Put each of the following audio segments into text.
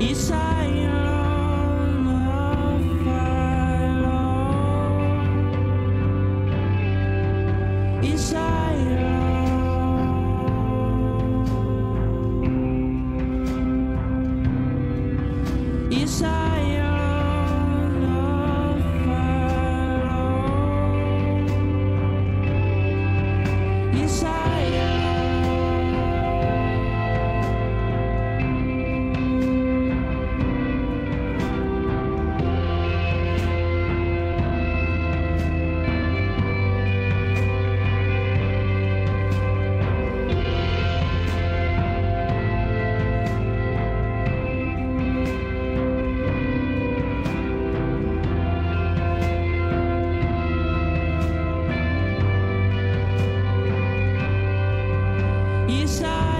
Isso Yes, I.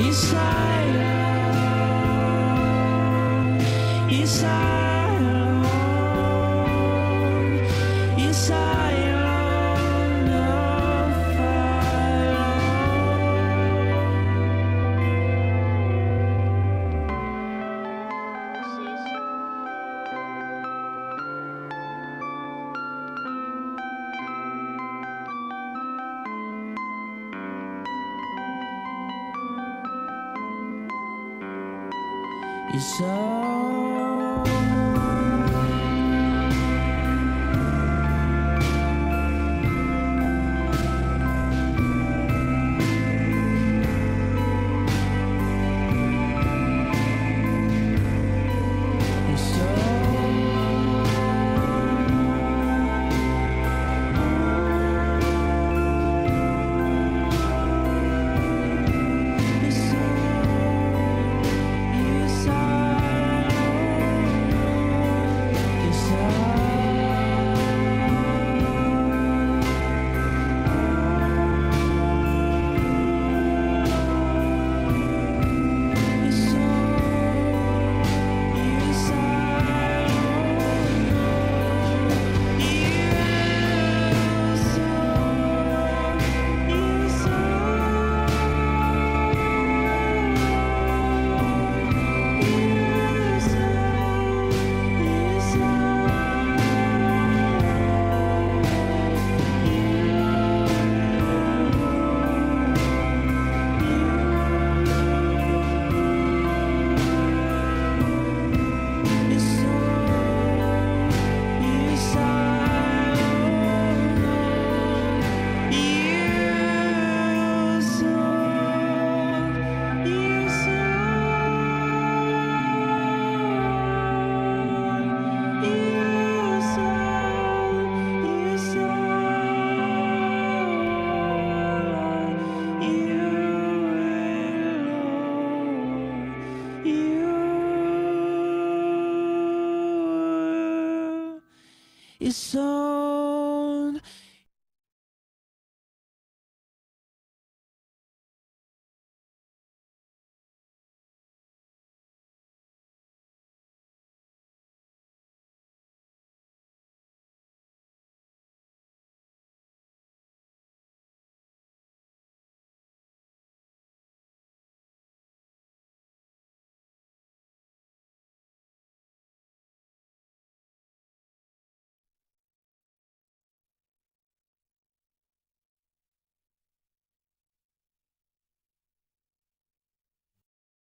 Isaiah, Isaiah. It's all is on.